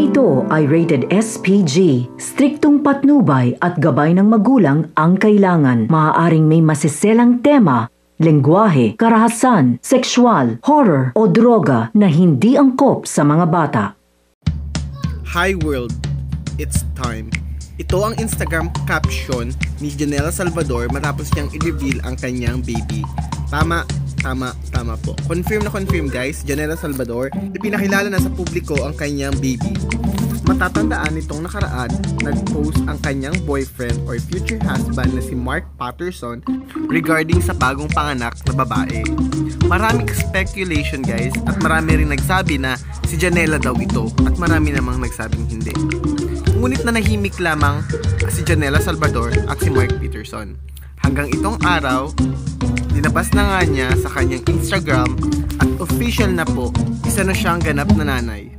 Ito ay rated SPG. Striktong patnubay at gabay ng magulang ang kailangan. Maaaring may masiselang tema, lengguwahe, karahasan, sexual, horror o droga na hindi angkop sa mga bata. Hi world, it's time. Ito ang Instagram caption ni Janela Salvador matapos niyang i-reveal ang kanyang baby. Tama, tama, tama po. Confirm na confirm guys, Janela Salvador, ipinakilala na sa publiko ang kanyang baby. Matatandaan nitong nakaraan, nag-post ang kanyang boyfriend or future husband na si Mark Patterson regarding sa bagong panganak na babae. Maraming speculation guys at marami rin nagsabi na si Janela daw ito at marami namang nagsabing hindi. Ngunit nanahimik lamang si Janela Salvador at si Mark Peterson. Hanggang itong araw, dinabas na nga niya sa kanyang Instagram at official na po, isa na siyang ganap na nanay.